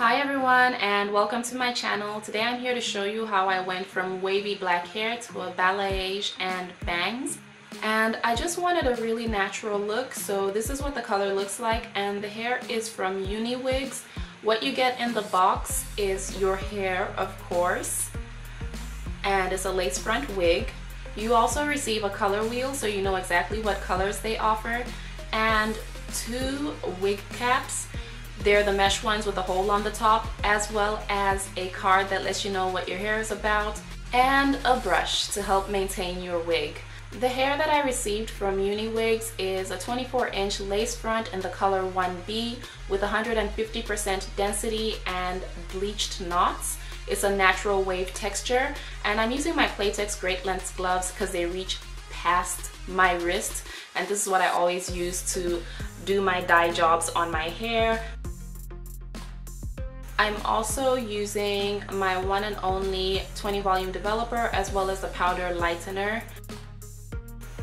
Hi everyone and welcome to my channel. Today I'm here to show you how I went from wavy black hair to a balayage and bangs. And I just wanted a really natural look so this is what the color looks like and the hair is from Uniwigs. What you get in the box is your hair of course and it's a lace front wig. You also receive a color wheel so you know exactly what colors they offer and two wig caps they're the mesh ones with a hole on the top, as well as a card that lets you know what your hair is about, and a brush to help maintain your wig. The hair that I received from Uniwigs is a 24 inch lace front in the color 1B with 150% density and bleached knots. It's a natural wave texture and I'm using my Playtex Great Lengths gloves because they reach past my wrist and this is what I always use to do my dye jobs on my hair I'm also using my One 'n Only 20 volume developer as well as the powder lightener.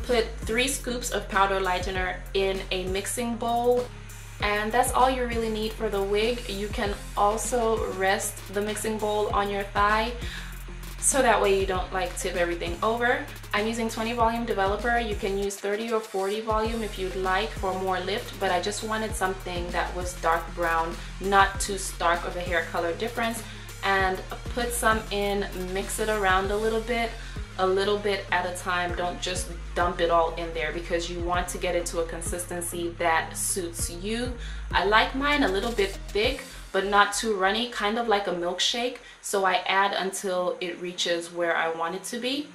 Put three scoops of powder lightener in a mixing bowl and that's all you really need for the wig. You can also rest the mixing bowl on your thigh so that way you don't like tip everything over. I'm using 20 volume developer. You can use 30 or 40 volume if you'd like for more lift, but I just wanted something that was dark brown, not too stark of a hair color difference. And put some in, mix it around a little bit, a little bit at a time. Don't just dump it all in there because you want to get it to a consistency that suits you. I like mine a little bit thick, but not too runny, kind of like a milkshake. So I add until it reaches where I want it to be.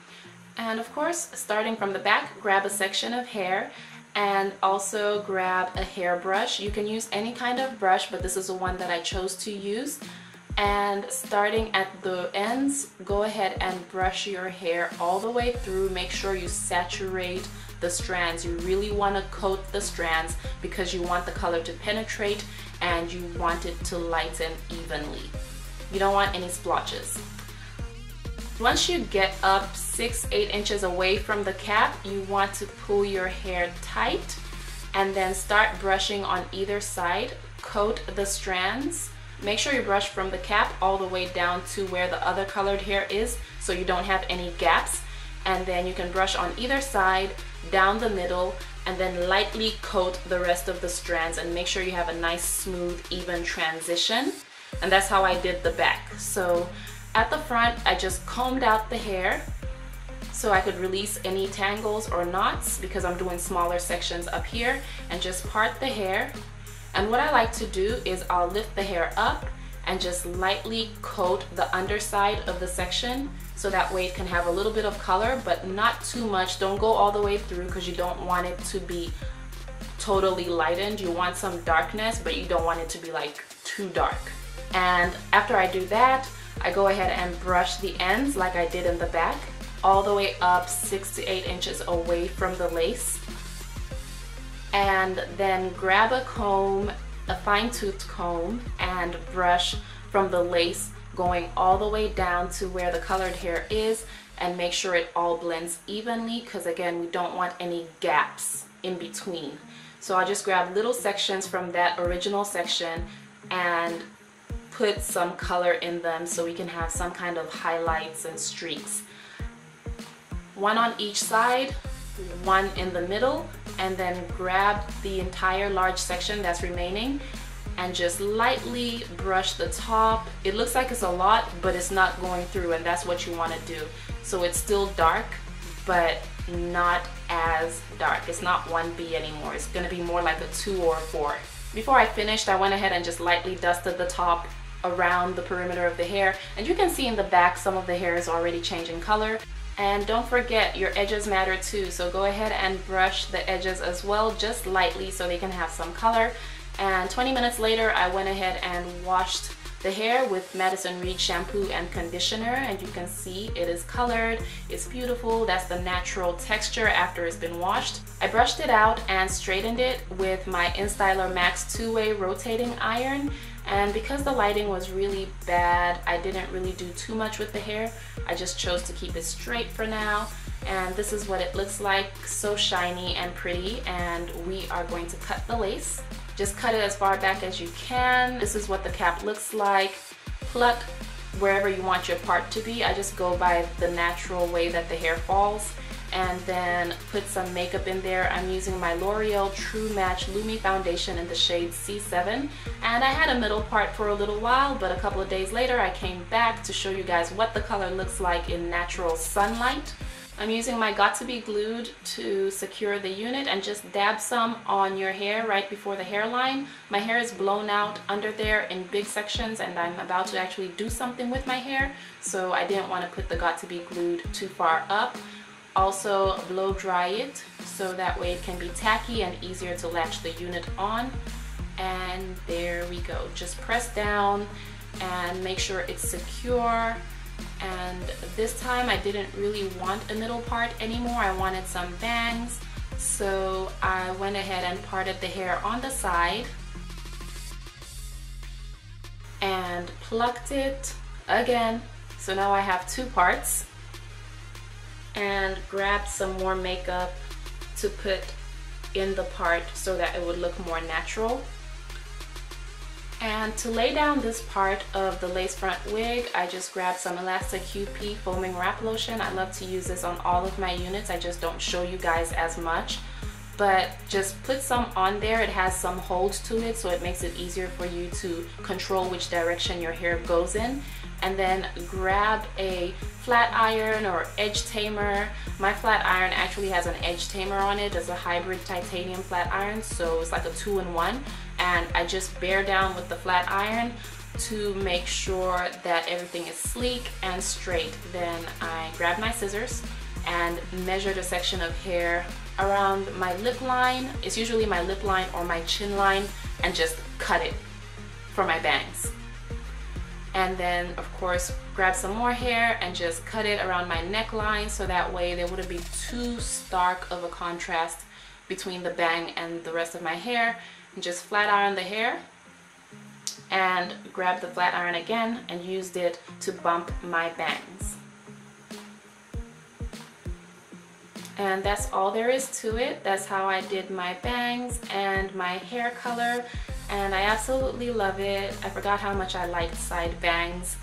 And of course, starting from the back, grab a section of hair and also grab a hairbrush. You can use any kind of brush, but this is the one that I chose to use. And starting at the ends, go ahead and brush your hair all the way through. Make sure you saturate the strands. You really want to coat the strands because you want the color to penetrate and you want it to lighten evenly. You don't want any splotches. Once you get up six, eight inches away from the cap, you want to pull your hair tight and then start brushing on either side. Coat the strands. Make sure you brush from the cap all the way down to where the other colored hair is so you don't have any gaps. And then you can brush on either side, down the middle, and then lightly coat the rest of the strands and make sure you have a nice smooth even transition and that's how I did the back so at the front, I just combed out the hair so I could release any tangles or knots because I'm doing smaller sections up here and just part the hair. And what I like to do is I'll lift the hair up and just lightly coat the underside of the section so that way it can have a little bit of color but not too much. Don't go all the way through because you don't want it to be totally lightened. You want some darkness but you don't want it to be like too dark. And after I do that, I go ahead and brush the ends like I did in the back all the way up six to eight inches away from the lace and then grab a comb a fine-toothed comb and brush from the lace going all the way down to where the colored hair is and make sure it all blends evenly because again we don't want any gaps in between so I'll just grab little sections from that original section and put some color in them so we can have some kind of highlights and streaks. One on each side, one in the middle, and then grab the entire large section that's remaining and just lightly brush the top. It looks like it's a lot, but it's not going through and that's what you want to do. So it's still dark, but not as dark. It's not 1B anymore. It's going to be more like a 2 or a 4. Before I finished, I went ahead and just lightly dusted the top around the perimeter of the hair and you can see in the back some of the hair is already changing color and don't forget your edges matter too so go ahead and brush the edges as well just lightly so they can have some color. And 20 minutes later I went ahead and washed the hair with Madison Reed shampoo and conditioner and you can see it is colored it's beautiful that's the natural texture after it's been washed. I brushed it out and straightened it with my InStyler Max two-way rotating iron and because the lighting was really bad I didn't really do too much with the hair. I just chose to keep it straight for now. And this is what it looks like so shiny and pretty. And we are going to cut the lace. Just cut it as far back as you can. This is what the cap looks like. Pluck wherever you want your part to be. I just go by the natural way that the hair falls and then put some makeup in there. I'm using my L'Oreal True Match Lumi Foundation in the shade C7 and I had a middle part for a little while but a couple of days later I came back to show you guys what the color looks like in natural sunlight. I'm using my Got2b Glued to secure the unit and just dab some on your hair right before the hairline. My hair is blown out under there in big sections and I'm about to actually do something with my hair so I didn't want to put the Got2b Glued too far up also blow dry it so that way it can be tacky and easier to latch the unit on. And there we go. Just press down and make sure it's secure. And this time I didn't really want a middle part anymore. I wanted some bangs. So I went ahead and parted the hair on the side and plucked it again. So now I have two parts and grabbed some more makeup to put in the part so that it would look more natural. And to lay down this part of the lace front wig, I just grabbed some Elasta QP Foaming Wrap Lotion. I love to use this on all of my units. I just don't show you guys as much. But just put some on there. It has some hold to it, so it makes it easier for you to control which direction your hair goes in and then grab a flat iron or edge tamer. My flat iron actually has an edge tamer on it. It's a hybrid titanium flat iron, so it's like a two-in-one. And I just bear down with the flat iron to make sure that everything is sleek and straight. Then I grab my scissors and measure the section of hair around my lip line. It's usually my lip line or my chin line and just cut it for my bangs and then of course grab some more hair and just cut it around my neckline so that way there wouldn't be too stark of a contrast between the bang and the rest of my hair. And just flat iron the hair and grab the flat iron again and used it to bump my bangs. And that's all there is to it. That's how I did my bangs and my hair color and I absolutely love it. I forgot how much I liked side bangs.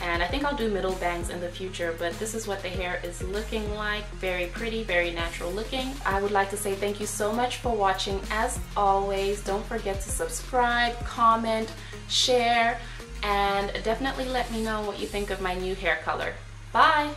And I think I'll do middle bangs in the future but this is what the hair is looking like. Very pretty very natural looking. I would like to say thank you so much for watching. As always don't forget to subscribe comment share and definitely let me know what you think of my new hair color. Bye